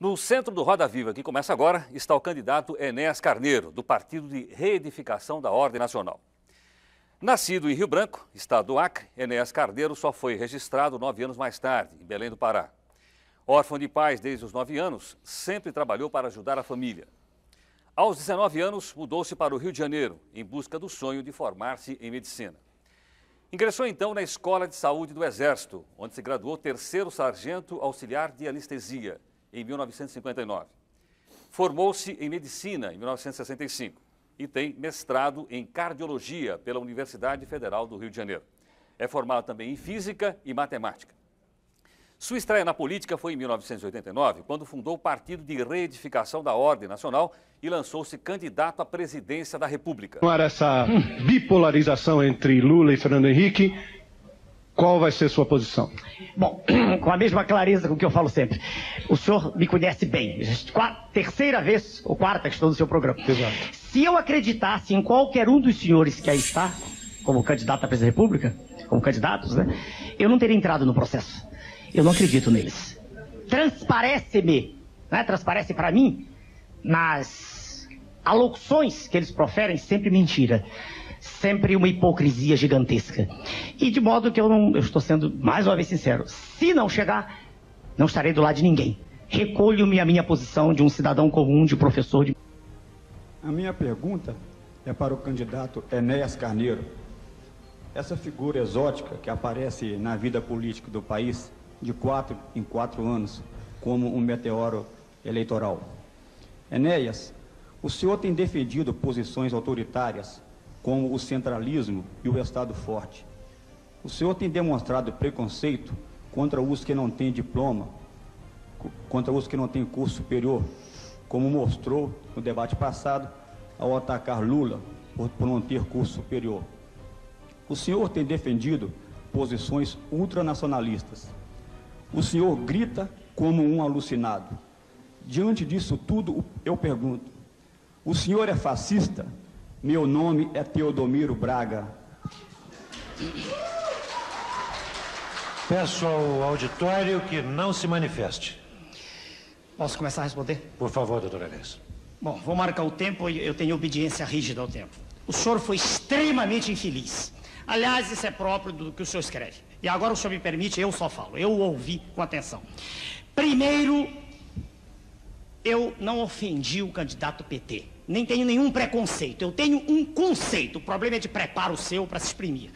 No centro do Roda Viva, que começa agora, está o candidato Enéas Carneiro, do Partido de Reedificação da Ordem Nacional. Nascido em Rio Branco, estado do Acre, Enéas Carneiro só foi registrado nove anos mais tarde, em Belém do Pará. Órfão de pais desde os nove anos, sempre trabalhou para ajudar a família. Aos 19 anos, mudou-se para o Rio de Janeiro, em busca do sonho de formar-se em medicina. Ingressou então na Escola de Saúde do Exército, onde se graduou terceiro sargento auxiliar de anestesia em 1959. Formou-se em medicina em 1965 e tem mestrado em cardiologia pela Universidade Federal do Rio de Janeiro. É formado também em física e matemática. Sua estreia na política foi em 1989, quando fundou o Partido de Reedificação da Ordem Nacional e lançou-se candidato à presidência da República. Não era essa bipolarização entre Lula e Fernando Henrique qual vai ser sua posição? Bom, com a mesma clareza com que eu falo sempre. O senhor me conhece bem. Terceira vez ou quarta que estou no seu programa. Exato. Se eu acreditasse em qualquer um dos senhores que aí está, como candidato à presidência da República, como candidatos, né? Eu não teria entrado no processo. Eu não acredito neles. Transparece-me, né? Transparece para mim nas alocuções que eles proferem sempre mentira sempre uma hipocrisia gigantesca. E de modo que eu não, eu estou sendo mais uma vez sincero, se não chegar, não estarei do lado de ninguém. Recolho-me a minha posição de um cidadão comum, de professor de. A minha pergunta é para o candidato Enéas Carneiro. Essa figura exótica que aparece na vida política do país de quatro em quatro anos, como um meteoro eleitoral. Enéas, o senhor tem defendido posições autoritárias como o centralismo e o Estado forte. O senhor tem demonstrado preconceito contra os que não têm diploma, contra os que não têm curso superior, como mostrou no debate passado ao atacar Lula por, por não ter curso superior. O senhor tem defendido posições ultranacionalistas. O senhor grita como um alucinado. Diante disso tudo, eu pergunto: o senhor é fascista? Meu nome é Teodomiro Braga. Peço ao auditório que não se manifeste. Posso começar a responder? Por favor, doutor Enes. Bom, vou marcar o tempo e eu tenho obediência rígida ao tempo. O senhor foi extremamente infeliz. Aliás, isso é próprio do que o senhor escreve. E agora o senhor me permite, eu só falo. Eu ouvi com atenção. Primeiro, eu não ofendi o candidato PT nem tenho nenhum preconceito. Eu tenho um conceito. O problema é de preparo seu para se exprimir.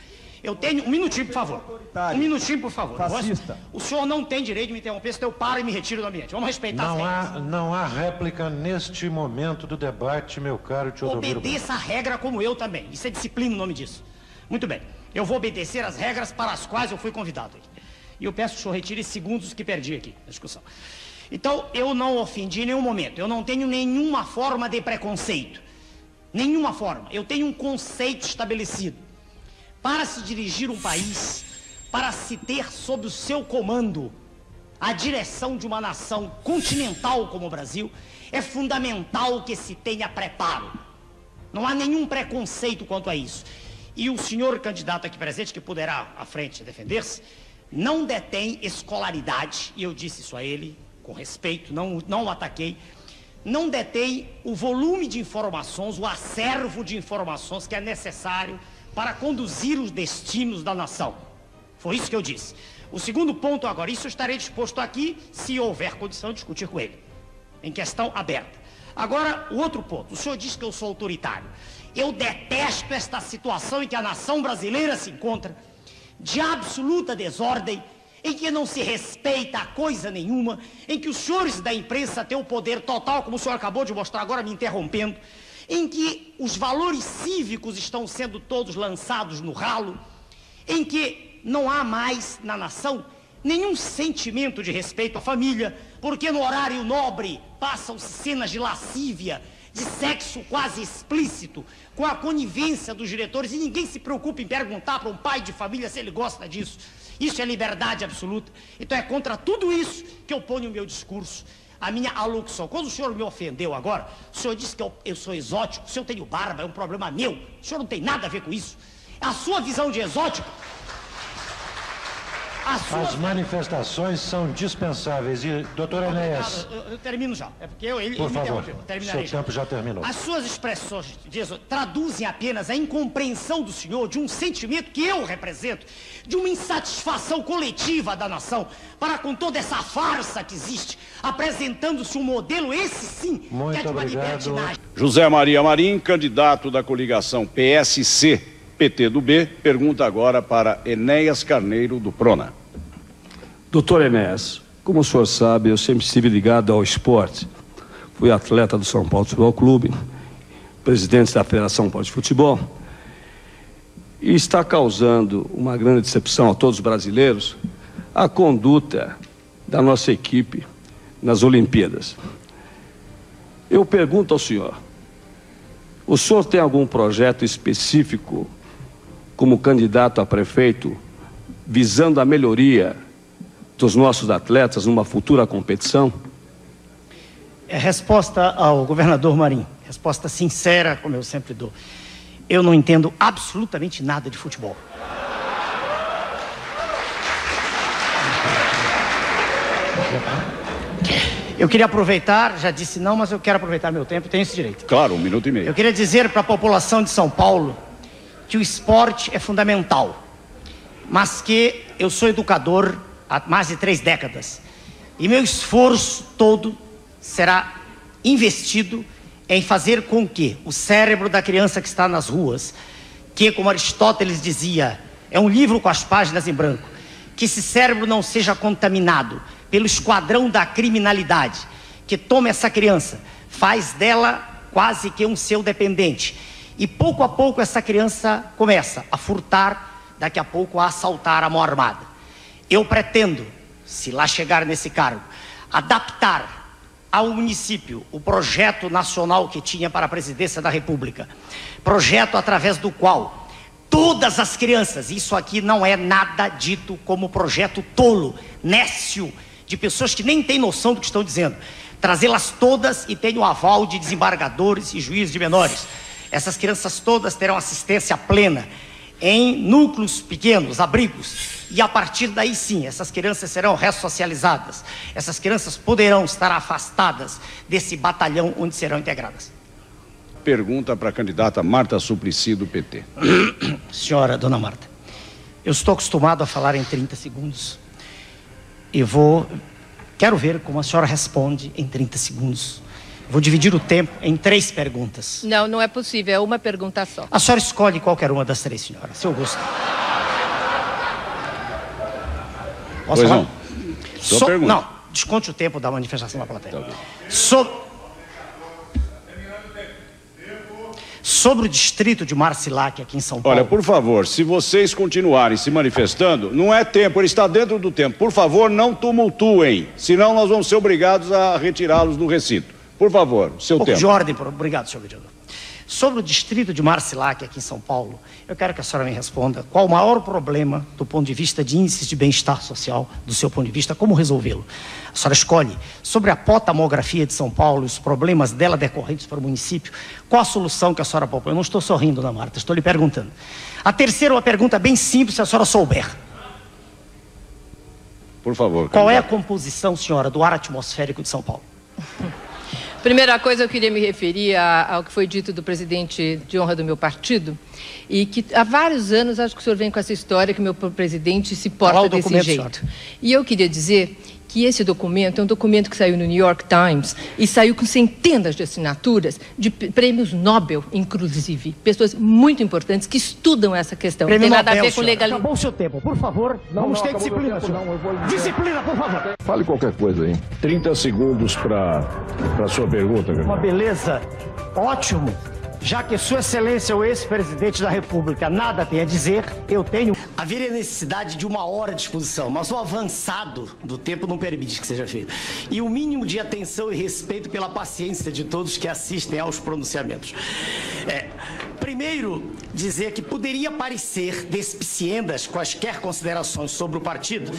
Eu tenho. Um minutinho, por favor. Um minutinho, por favor. Fascista. O senhor não tem direito de me interromper, senão eu paro e me retiro do ambiente. Vamos respeitar não as regras. Há, não há réplica neste momento do debate, meu caro Teodoro. Obedeça a regra como eu também. Isso é disciplina o nome disso. Muito bem. Eu vou obedecer as regras para as quais eu fui convidado. E eu peço que o senhor retire segundos que perdi aqui na discussão. Então, eu não ofendi em nenhum momento. Eu não tenho nenhuma forma de preconceito. Nenhuma forma. Eu tenho um conceito estabelecido. Para se dirigir um país, para se ter sob o seu comando a direção de uma nação continental como o Brasil, é fundamental que se tenha preparo. Não há nenhum preconceito quanto a isso. E o senhor candidato aqui presente, que poderá à frente defender-se, não detém escolaridade, e eu disse isso a ele, com respeito, não, não o ataquei, não detém o volume de informações, o acervo de informações que é necessário para conduzir os destinos da nação. Foi isso que eu disse. O segundo ponto agora, isso eu estarei disposto aqui, se houver condição de discutir com ele, em questão aberta. Agora, o outro ponto, o senhor diz que eu sou autoritário. Eu detesto esta situação em que a nação brasileira se encontra, de absoluta desordem, em que não se respeita a coisa nenhuma, em que os senhores da imprensa têm o poder total, como o senhor acabou de mostrar agora me interrompendo, em que os valores cívicos estão sendo todos lançados no ralo, em que não há mais na nação nenhum sentimento de respeito à família, porque no horário nobre passam-se cenas de lascívia, de sexo quase explícito, com a conivência dos diretores, e ninguém se preocupa em perguntar para um pai de família se ele gosta disso. Isso é liberdade absoluta. Então é contra tudo isso que eu ponho o meu discurso, a minha alocução. Quando o senhor me ofendeu agora, o senhor disse que eu, eu sou exótico, se eu tenho barba é um problema meu. O senhor não tem nada a ver com isso. A sua visão de exótico As manifestações são dispensáveis. E, doutor Enéas, Eu, eu termino já. É porque eu, ele, por ele favor, seu tempo já terminou. As suas expressões diz, traduzem apenas a incompreensão do senhor de um sentimento que eu represento, de uma insatisfação coletiva da nação, para com toda essa farsa que existe, apresentando-se um modelo, esse sim, que é Muito de uma obrigado. libertinagem. José Maria Marim, candidato da coligação PSC PT do B, pergunta agora para Enéas Carneiro do Prona. Doutor Enéas, como o senhor sabe, eu sempre estive ligado ao esporte. Fui atleta do São Paulo Futebol Clube, presidente da Federação Paulo de Futebol. E está causando uma grande decepção a todos os brasileiros a conduta da nossa equipe nas Olimpíadas. Eu pergunto ao senhor: o senhor tem algum projeto específico como candidato a prefeito visando a melhoria dos nossos atletas numa futura competição? É resposta ao governador Marim, resposta sincera, como eu sempre dou. Eu não entendo absolutamente nada de futebol. Eu queria aproveitar, já disse não, mas eu quero aproveitar meu tempo, tenho esse direito. Claro, um minuto e meio. Eu queria dizer para a população de São Paulo que o esporte é fundamental, mas que eu sou educador há mais de três décadas e meu esforço todo será investido em fazer com que o cérebro da criança que está nas ruas, que como Aristóteles dizia, é um livro com as páginas em branco, que esse cérebro não seja contaminado pelo esquadrão da criminalidade, que toma essa criança, faz dela quase que um seu dependente. E pouco a pouco essa criança começa a furtar, daqui a pouco a assaltar a mão armada. Eu pretendo, se lá chegar nesse cargo, adaptar ao município o projeto nacional que tinha para a presidência da República. Projeto através do qual todas as crianças, isso aqui não é nada dito como projeto tolo, nécio, de pessoas que nem têm noção do que estão dizendo. Trazê-las todas e tenho o aval de desembargadores e juízes de menores. Essas crianças todas terão assistência plena em núcleos pequenos, abrigos. E a partir daí sim, essas crianças serão ressocializadas. Essas crianças poderão estar afastadas desse batalhão onde serão integradas. Pergunta para a candidata Marta Suplicy do PT. Senhora, dona Marta, eu estou acostumado a falar em 30 segundos. E vou. Quero ver como a senhora responde em 30 segundos. Vou dividir o tempo em três perguntas. Não, não é possível, é uma pergunta só. A senhora escolhe qualquer uma das três, senhora, seu gosto. Posso Pois falar? não. Sua pergunta. Não, desconte o tempo da manifestação da plateia. So- Sobre o distrito de Marcilac, aqui em São Paulo. Olha, por favor, se vocês continuarem se manifestando, não é tempo, ele está dentro do tempo. Por favor, não tumultuem, senão nós vamos ser obrigados a retirá-los do recinto. Por favor, seu Um pouco tempo. de ordem, por... obrigado, senhor vereador. Sobre o distrito de Marcilac, aqui em São Paulo, eu quero que a senhora me responda qual o maior problema do ponto de vista de índices de bem-estar social, do seu ponto de vista, como resolvê-lo. A senhora escolhe sobre a potamografia de São Paulo e os problemas dela decorrentes para o município, qual a solução que a senhora propõe? Eu não estou sorrindo, dona Marta, estou lhe perguntando. A terceira é uma pergunta bem simples, se a senhora souber. Por favor. Qual é a candidato. composição, senhora, do ar atmosférico de São Paulo? Primeira coisa, eu queria me referir ao que foi dito do presidente de honra do meu partido, e que há vários anos acho que o senhor vem com essa história que meu presidente se porta desse jeito. senhora. E eu queria dizer que esse documento é um documento que saiu no New York Times e saiu com centenas de assinaturas de prêmios Nobel, inclusive. Pessoas muito importantes que estudam essa questão. Prêmio não tem nada Nobel, a ver com legalidade. Acabou o seu tempo, por favor. Vamos ter disciplina, senhor. Disciplina, por favor. Fale qualquer coisa aí. 30 segundos para a sua pergunta, Uma beleza. Ótimo. Já que Sua Excelência, o ex-presidente da República, nada tem a dizer, eu tenho. Haveria necessidade de uma hora de exposição, mas o avançado do tempo não permite que seja feito. E o mínimo de atenção e respeito pela paciência de todos que assistem aos pronunciamentos. É, primeiro, dizer que poderia parecer despiciendas quaisquer considerações sobre o partido.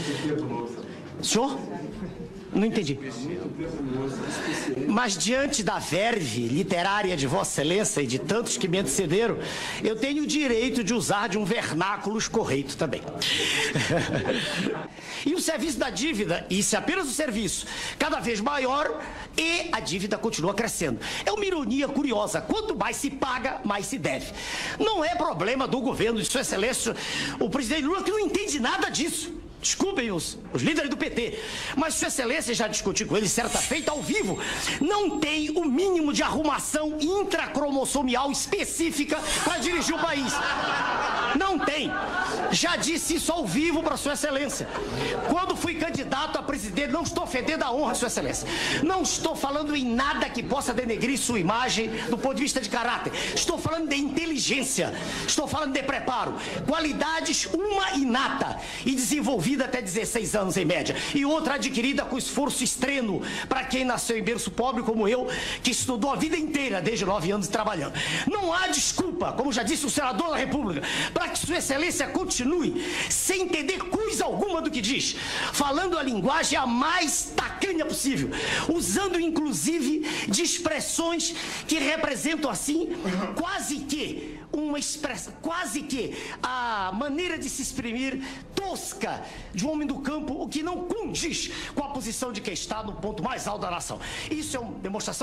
Senhor? Não entendi. Mas diante da verve literária de Vossa Excelência e de tantos que me antecederam, eu tenho o direito de usar de um vernáculo escorreito também. e o serviço da dívida, isso é apenas o serviço, cada vez maior e a dívida continua crescendo. É uma ironia curiosa. Quanto mais se paga, mais se deve. Não é problema do governo de Sua Excelência, o presidente Lula, que não entende nada disso. Desculpem os, os líderes do PT, mas Sua Excelência já discutiu com ele certa feita ao vivo. Não tem o mínimo de arrumação intracromossomial específica para dirigir o país. Não tem. Já disse isso ao vivo para Sua Excelência. Quando fui candidato a presidente, não estou ofendendo a honra, Sua Excelência. Não estou falando em nada que possa denegrir sua imagem do ponto de vista de caráter. Estou falando de inteligência. Estou falando de preparo. Qualidades, uma inata e desenvolvida até 16 anos em média. E outra adquirida com esforço extremo para quem nasceu em berço pobre como eu, que estudou a vida inteira, desde 9 anos trabalhando. Não há desculpa, como já disse o senador da República, para que Sua Excelência continue sem entender coisa alguma do que diz, falando a linguagem a mais tacanha possível, usando inclusive de expressões que representam assim quase que uma expressão, quase que a maneira de se exprimir tosca de um homem do campo, o que não condiz com a posição de quem está no ponto mais alto da nação. Isso é uma demonstração